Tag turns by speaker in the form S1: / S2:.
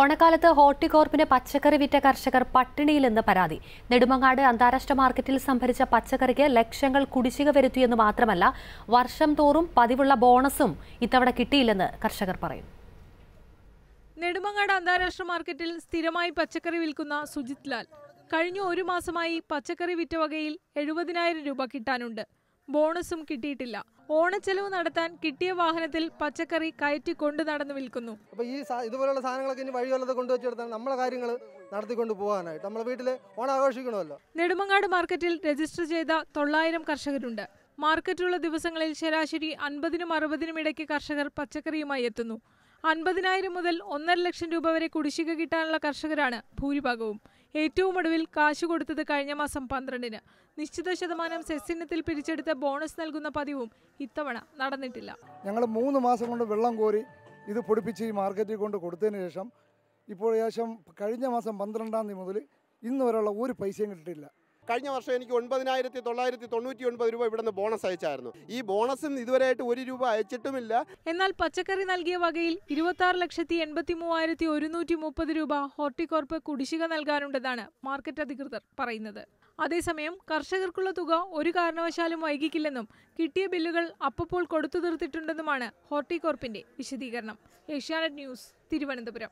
S1: ഓണക്കാലത്ത് ഹോർട്ടികോർപ്പിന് പച്ചക്കറി വിറ്റ കർഷകർ പട്ടിണിയിലെന്ന് പരാതി. നെടുമങ്ങാട് അന്താരാഷ്ട്ര മാർക്കറ്റിൽ സംഭരിച്ച പച്ചക്കറിക്ക് ലക്ഷങ്ങൾ കുടിശ്ശിക വരുത്തിയെന്ന് മാത്രമല്ല വർഷം തോറും പതിവുള്ള ബോണസും ഇത്തവണ കിട്ടിയില്ലെന്ന് കർഷകർ പറയുന്നു
S2: നെടുമങ്ങാട് അന്താരാഷ്ട്ര മാർക്കറ്റിൽ സ്ഥിരമായി പച്ചക്കറി വിൽക്കുന്ന സുജിത് ലാൽ. കഴിഞ്ഞ ഒരു മാസമായി പച്ചക്കറി വിറ്റ വകയിൽ എഴുപതിനായിരം രൂപ കിട്ടാനുണ്ട്. ബോണസും കിട്ടിയിട്ടില്ല. ഓണച്ചെലവ് നടത്താൻ കിട്ടിയ വാഹനത്തിൽ പച്ചക്കറി കയറ്റി കൊണ്ടു നടന്നു വിൽക്കുന്നു.
S3: അപ്പോൾ ഈ ഇതുപോലുള്ള സാധനങ്ങളൊക്കെ ഇനി വഴിയുള്ളത് കൊണ്ടുവച്ചെടുത്താണ് നമ്മളെ കാര്യങ്ങൾ നടത്തിക്കൊണ്ട് പോകാനായിട്ട്. നമ്മളെ വീട്ടിൽ ഓണം ആഘോഷിക്കണമല്ലോ
S2: നെടുമങ്ങാട് മാർക്കറ്റിൽ രജിസ്റ്റർ ചെയ്ത തൊള്ളായിരം കർഷകരുണ്ട്. മാർക്കറ്റുള്ള ദിവസങ്ങളിൽ ശരാശരി അൻപതിനും അറുപതിനും ഇടയ്ക്ക് കർഷകർ പച്ചക്കറിയുമായി എത്തുന്നു. അൻപതിനായിരം മുതൽ ഒന്നര ലക്ഷം രൂപ വരെ കുടിശ്ശിക കിട്ടാനുള്ള കർഷകരാണ് ഭൂരിഭാഗവും. ഏറ്റവും ഒടുവിൽ കാശ് കൊടുത്തത് കഴിഞ്ഞ മാസം പന്ത്രണ്ടിന്. നിശ്ചിത ശതമാനം സെസ്സിനത്തിൽ പിരിച്ചെടുത്ത ബോണസ് നൽകുന്ന പതിവും ഇത്തവണ നടന്നിട്ടില്ല.
S4: ഞങ്ങൾ മൂന്ന് മാസം കൊണ്ട് വെള്ളം കോരി ഇത് പൊടിപ്പിച്ച് ഈ മാർക്കറ്റിൽ കൊണ്ട് കൊടുത്തതിന് ശേഷം ഇപ്പോൾ ഏകദേശം കഴിഞ്ഞ മാസം പന്ത്രണ്ടാം തീയതി മുതൽ ഇന്ന് വരെയുള്ള ഒരു പൈസയും കിട്ടിയിട്ടില്ല.
S5: കഴിഞ്ഞ വർഷം എനിക്ക് ഒൻപതിനായിരത്തി തൊള്ളായിരത്തി തൊണ്ണൂറ്റി ഒൻപത് രൂപ ഇവിടുന്ന് ബോണസ് അയച്ചായിരുന്നു. ഈ ബോണസും ഇതുവരെയായിട്ട് ഒരു രൂപ അയച്ചിട്ടുമില്ല.
S2: എന്നാൽ പച്ചക്കറി നൽകിയ വകയിൽ ഇരുപത്തി ആറ് ലക്ഷത്തി എൺപത്തി മൂവായിരത്തി ഒരുന്നൂറ്റി മുപ്പത് രൂപ ഹോർട്ടികോർപ്പ് കുടിശ്ശിക നൽകാനുണ്ടെന്നാണ് മാർക്കറ്റ് അധികൃതർ പറയുന്നത്. അതേസമയം കർഷകർക്കുള്ള തുക ഒരു കാരണവശാലും വൈകിക്കില്ലെന്നും കിട്ടിയ ബില്ലുകൾ അപ്പോൾ കൊടുത്തു തീർത്തിട്ടുണ്ടെന്നുമാണ് ഹോർട്ടികോർപ്പിന്റെ വിശദീകരണം. ഏഷ്യാനെറ്റ് ന്യൂസ് തിരുവനന്തപുരം.